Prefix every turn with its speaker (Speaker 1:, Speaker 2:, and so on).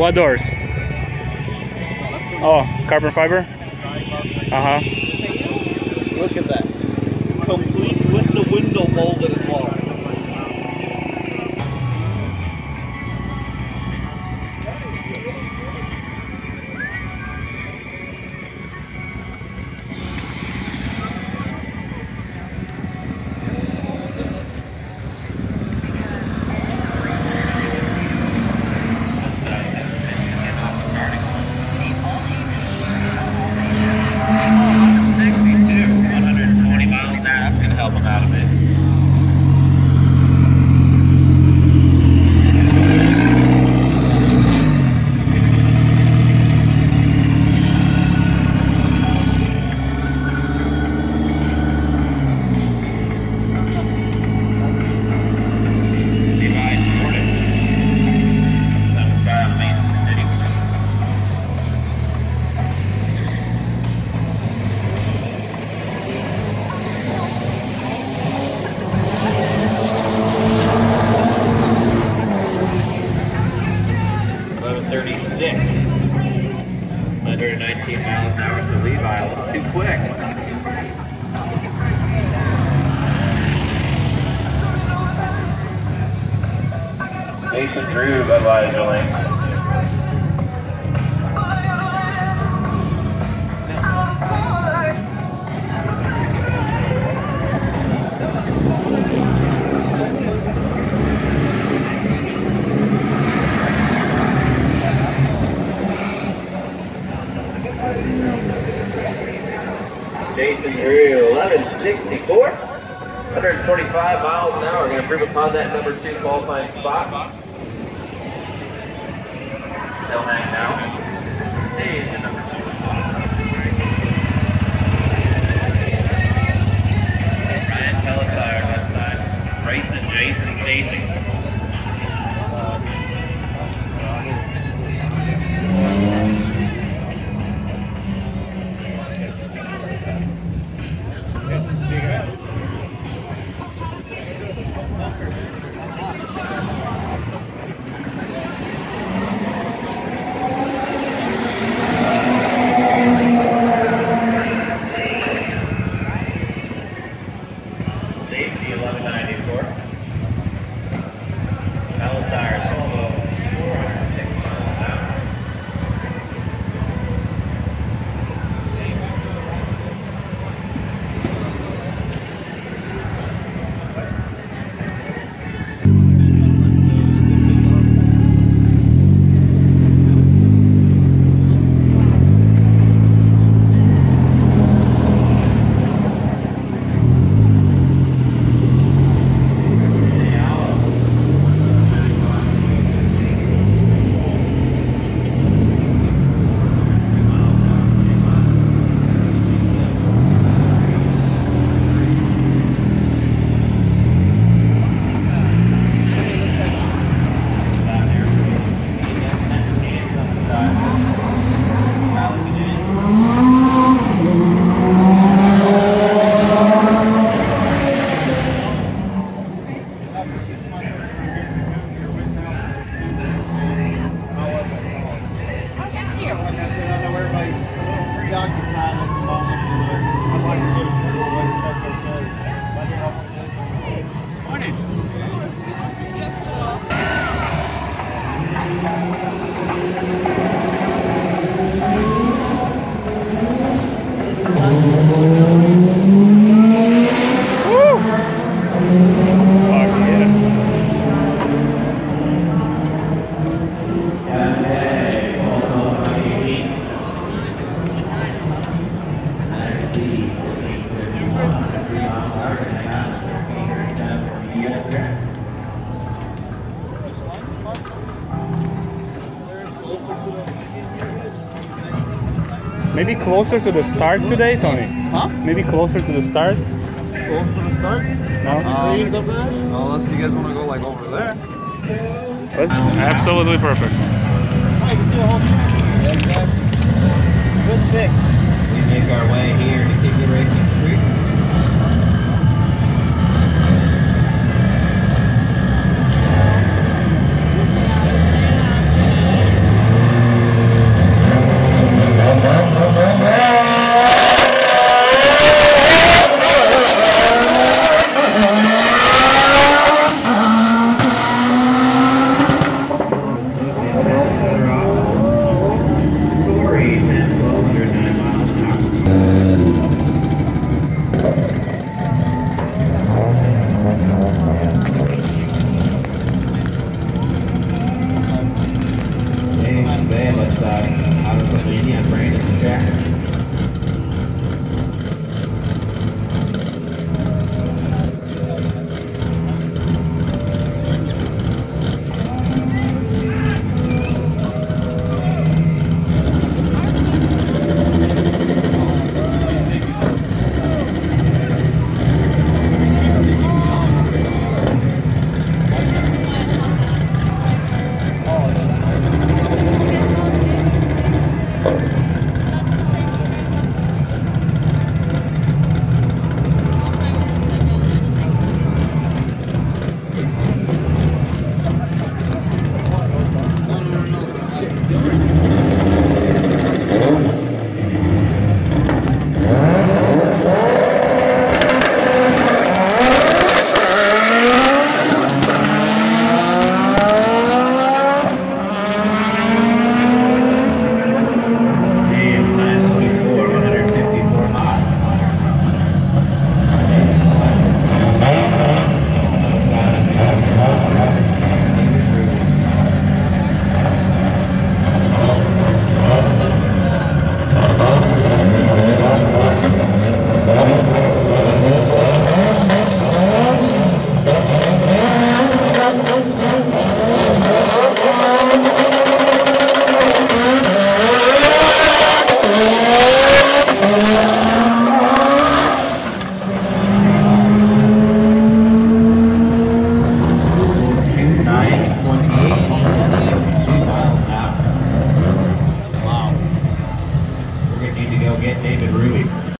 Speaker 1: What doors? Oh, carbon fiber? Uh huh. Look at that. Complete
Speaker 2: with the window molded as well.
Speaker 3: And nineteen miles an hour for Levi, a little too quick. Mason Drew, Budweiser Lane. Jason Drew, 1164. 125 miles an hour. We're Going to improve upon that number two qualifying spot. Still hanging out. Hey, 1194. I said, I know everybody's a little preoccupied
Speaker 1: maybe closer to the start today, Tony. Huh? Maybe closer to the start. Closer to the start? No. Um, up there?
Speaker 2: Unless you guys want to go like over there.
Speaker 1: That's
Speaker 3: absolutely
Speaker 4: perfect. You see the whole. Good pick.
Speaker 3: We make our way here to keep the racing.